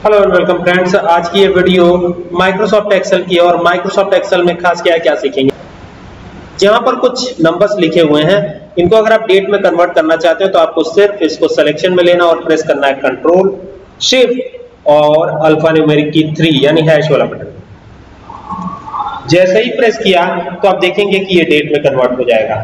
Hello and welcome friends आज की ये वीडियो माइक्रोसॉफ्ट एक्सेल की और माइक्रोसॉफ्ट एक्सेल में खास क्या क्या सीखेंगे? जहाँ पर कुछ नंबर्स लिखे हुए हैं, इनको अगर आप डेट में कन्वर्ट करना चाहते हो तो आपको सिर्फ़ इसको सिलेक्शन में लेना और प्रेस करना है कंट्रोल शिफ्ट और अल्फ़ा न्यूमेरिक की थ्री यानी हैश वाला बटन जैसे ही प्रेस किया तो आप देखेंगे कि ये डेट में कन्वर्ट हो जाएगा।